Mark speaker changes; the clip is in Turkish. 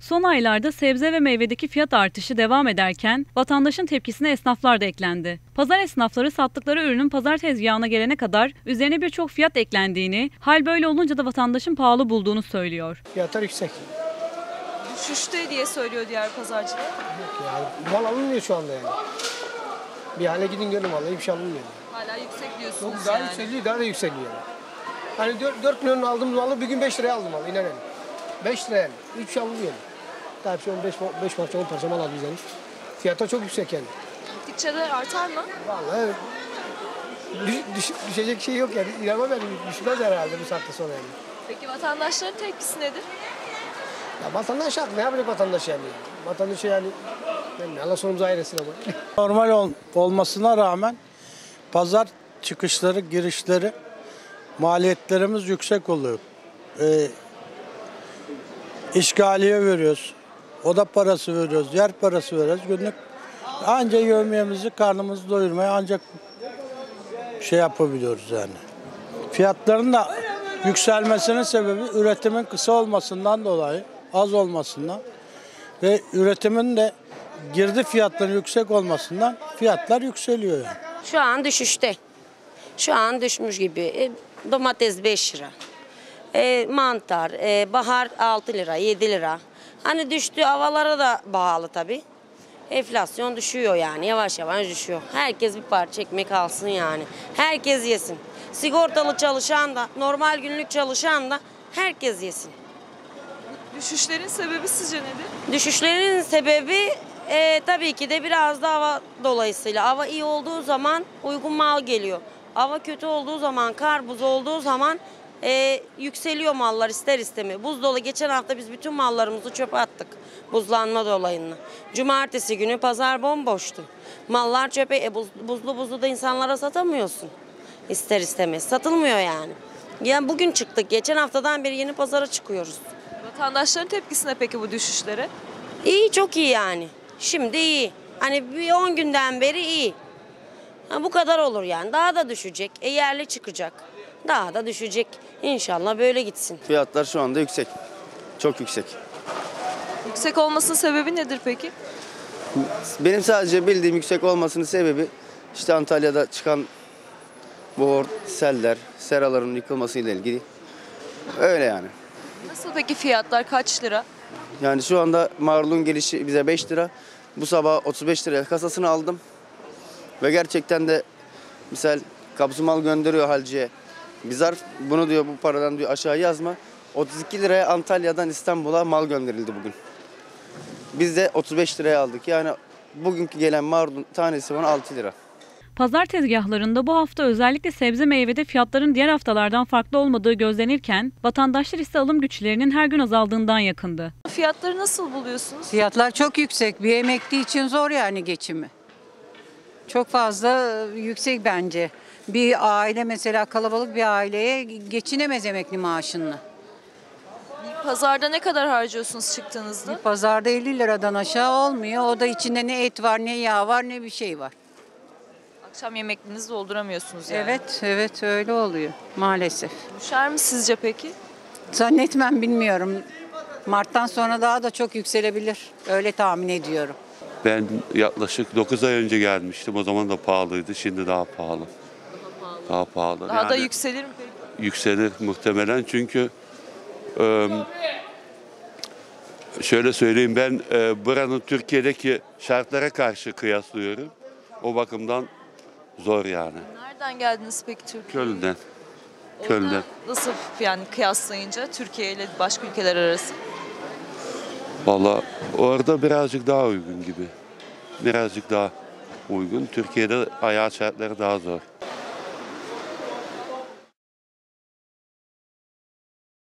Speaker 1: Son aylarda sebze ve meyvedeki fiyat artışı devam ederken vatandaşın tepkisine esnaflar da eklendi. Pazar esnafları sattıkları ürünün pazar tezgahına gelene kadar üzerine birçok fiyat eklendiğini, hal böyle olunca da vatandaşın pahalı bulduğunu söylüyor.
Speaker 2: Fiyatlar yüksek.
Speaker 3: Düşüşte diye söylüyor diğer pazarcılar.
Speaker 2: Yani mal alınmıyor şu anda yani. Bir hale gidin görün vallahi bir şey alınmıyor.
Speaker 3: Hala yüksek diyorsunuz
Speaker 2: Çok daha
Speaker 3: yani.
Speaker 2: yükseliyor, daha da yükseliyor yani. Hani 4, 4 milyon aldığımız malı bir gün 5 liraya aldım malı inanın. 5 liraya yani. Hiçbir şey alınmıyor. Daha hepsi 15, 5 parça 10 parça mal alıyoruz yani. Fiyatlar çok yüksek yani.
Speaker 3: Gittikçe de artar mı?
Speaker 2: Vallahi düş, düş, düşecek şey yok yani. İnanmam yani düşmez herhalde bu saatte sonra yani.
Speaker 3: Peki vatandaşların tepkisi nedir?
Speaker 2: Ya vatandaş haklı. Ne yapacak vatandaş yani? Vatandaş yani ben Allah sonumuzu ayırsın ama.
Speaker 4: Normal ol- olmasına rağmen pazar çıkışları, girişleri maliyetlerimiz yüksek oluyor. Ee, işgaliye veriyoruz. Oda parası veriyoruz, yer parası veriyoruz. Günlük ancak yevmiyemizi, karnımızı doyurmaya ancak şey yapabiliyoruz yani. Fiyatların da yükselmesinin sebebi üretimin kısa olmasından dolayı, az olmasından ve üretimin de girdi fiyatları yüksek olmasından fiyatlar yükseliyor yani.
Speaker 5: Şu an düşüşte. Şu an düşmüş gibi. E, domates 5 lira. E, mantar, e, bahar 6 lira, 7 lira. Hani düştü havalara da bağlı tabii. Enflasyon düşüyor yani yavaş yavaş düşüyor. Herkes bir parça ekmek alsın yani. Herkes yesin. Sigortalı çalışan da, normal günlük çalışan da herkes yesin.
Speaker 3: Düşüşlerin sebebi sizce nedir?
Speaker 5: Düşüşlerin sebebi e, tabii ki de biraz da hava dolayısıyla. Hava iyi olduğu zaman uygun mal geliyor. Hava kötü olduğu zaman, kar buz olduğu zaman e, yükseliyor mallar ister istemiyor. Buzdolabı geçen hafta biz bütün mallarımızı çöpe attık. Buzlanma dolayını. Cumartesi günü pazar bomboştu. Mallar çöpe, e, buz- buzlu buzlu da insanlara satamıyorsun. İster istemez. Satılmıyor yani. Yani bugün çıktık. Geçen haftadan beri yeni pazara çıkıyoruz.
Speaker 3: Vatandaşların tepkisi ne peki bu düşüşlere?
Speaker 5: İyi çok iyi yani. Şimdi iyi. Hani bir 10 günden beri iyi. Ha, bu kadar olur yani. Daha da düşecek. E yerli çıkacak. Daha da düşecek. İnşallah böyle gitsin.
Speaker 6: Fiyatlar şu anda yüksek. Çok yüksek.
Speaker 3: Yüksek olmasının sebebi nedir peki?
Speaker 6: Benim sadece bildiğim yüksek olmasının sebebi işte Antalya'da çıkan bu seller, seraların yıkılmasıyla ilgili. Öyle yani.
Speaker 3: Nasıl peki fiyatlar kaç lira?
Speaker 6: Yani şu anda marulun gelişi bize 5 lira. Bu sabah 35 liraya kasasını aldım. Ve gerçekten de misal kapsı mal gönderiyor halciye. Bir zarf bunu diyor bu paradan diyor aşağı yazma. 32 liraya Antalya'dan İstanbul'a mal gönderildi bugün. Biz de 35 liraya aldık. Yani bugünkü gelen marulun tanesi bana 6 lira.
Speaker 1: Pazar tezgahlarında bu hafta özellikle sebze meyvede fiyatların diğer haftalardan farklı olmadığı gözlenirken vatandaşlar ise alım güçlerinin her gün azaldığından yakındı.
Speaker 3: Fiyatları nasıl buluyorsunuz?
Speaker 7: Fiyatlar çok yüksek. Bir emekli için zor yani geçimi. Çok fazla e, yüksek bence. Bir aile mesela kalabalık bir aileye geçinemez emekli maaşınla.
Speaker 3: Pazarda ne kadar harcıyorsunuz çıktığınızda?
Speaker 7: Pazarda 50 liradan aşağı olmuyor. O da içinde ne et var, ne yağ var, ne bir şey var.
Speaker 3: Akşam yemeklinizi dolduramıyorsunuz yani.
Speaker 7: Evet, evet öyle oluyor maalesef.
Speaker 3: Düşer mi sizce peki?
Speaker 7: Zannetmem bilmiyorum. Mart'tan sonra daha da çok yükselebilir. Öyle tahmin ediyorum.
Speaker 8: Ben yaklaşık 9 ay önce gelmiştim. O zaman da pahalıydı. Şimdi daha pahalı. Daha pahalı.
Speaker 3: Daha da
Speaker 8: Yani
Speaker 3: yükselir mi peki?
Speaker 8: yükselir muhtemelen çünkü e, şöyle söyleyeyim ben e, buranın Türkiye'deki şartlara karşı kıyaslıyorum. O bakımdan zor yani.
Speaker 3: Nereden geldiniz peki Türkiye'ye?
Speaker 8: Köln'den.
Speaker 3: Orada
Speaker 8: Köln'den.
Speaker 3: Nasıl yani kıyaslayınca Türkiye ile başka ülkeler arası?
Speaker 8: Valla orada birazcık daha uygun gibi. Birazcık daha uygun. Türkiye'de hayat şartları daha zor.